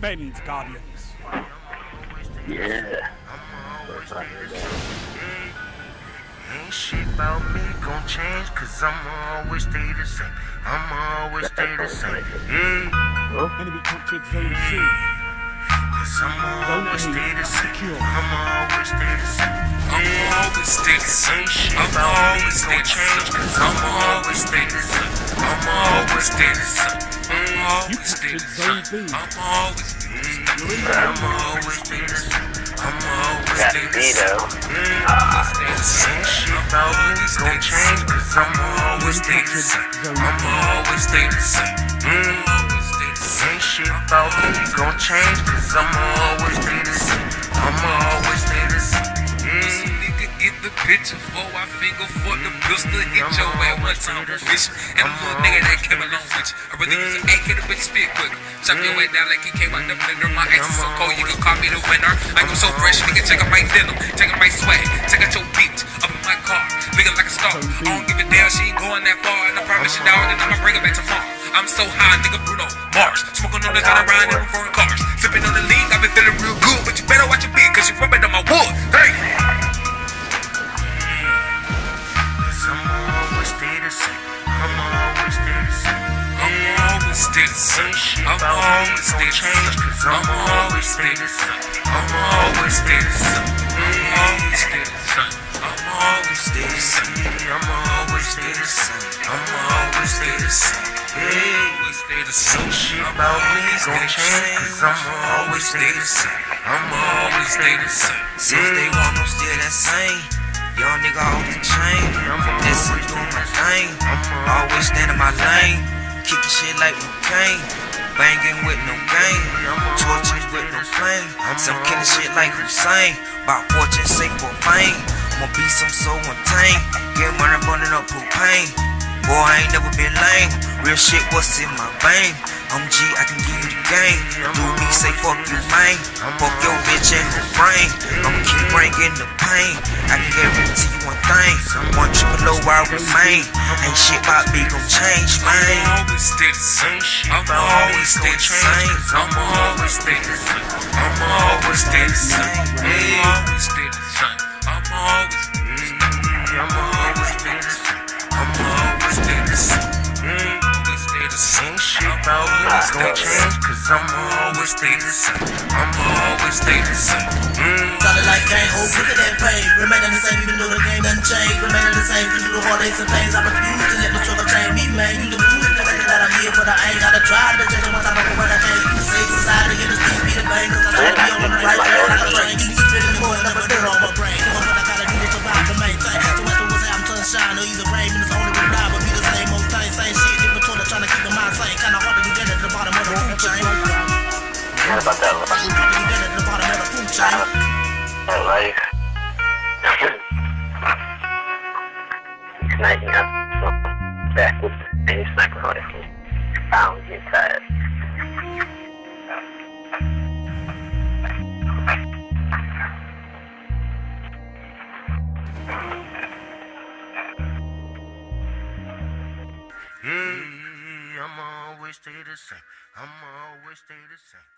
Bend, Guardians. Yeah. Ain't shit about me gon' change, cause I'm always stay the same. I'm always stay the same. Yeah, Enemy captured Zone C. cause I'm always stay the same. I'm always stay the same. I'm always stay the same. I'm me always stay the same. cause I'm always stay the same. I'm always stay the same. I'm always stay the same. B. I'm always stay the same. I'm always stay the same. I'm always stay the same. though. Ain't shit about me gon' cause I'm always stay the same. I'm always stay the same. Ain't shit about me gon' change, cause I'ma always stay the same. I'ma always stay the same. Pussy nigga get the picture before I finger for the pistol. Hit mm-hmm. your ass one time for mission. And a little nigga that came along with you. I really use an AK to bitch spit quick. Chop your way down like he came out the blender. My mm-hmm. ass is so cold, you can call me the winner. Like I'm mm-hmm. so fresh, nigga. Check out my denim, check out my swag, check out promise you, dog, that I'ma bring it back tomorrow. I'm so high, nigga, Bruno Mars. Smoking on the gun around in foreign cars. Sipping on the lean, I've been feeling real good. But you better watch your beat, cause you rubbing on my wood. Hey! Cause I'm always stay the same. I'm always stay the same. I'm always stay the same. I'm always stay the same. I'm always stay the same. The same. Shit about me gon' change, cause I'ma always stay the same. I'ma always stay the same. Since day one, I'm still that same. Young nigga off the chain. Listen, doing my thing. Always stand in my lane. Kicking shit like Kane. Banging with no game. Torches with no flame. Some killing shit like Hussein. About fortune, sake for fame. I'ma be some so untamed. Get money burning up propane. Boy, I ain't never been lame. Real shit, what's in my vein? I'm G, I can give you the game. Do me say fuck you, man. Fuck your bitch and her brain. I'ma keep bringing the pain. I can guarantee you one thing. One triple low, I remain. Ain't shit about me gon' change, man. I'ma always stay the same. I'ma always stay the same. I'ma always stay the same. I'm always stay the same. I'm always stay the same. About me gon' change, cause I'm always stay the same. I'ma always stay the same. Mm. Solid like gang, hold look at that pain. Remaining the same even though the game done changed. Remaining the same through the heartaches and pains. I refuse to let the struggle train me, man. You the blues, the record that I'm here, but I ain't gotta try to change one time before I change. You say society, streets, be the bang, cause I'm trying to be on the right track. Any. Yeah, I'm always stay the same. I'm always stay the same.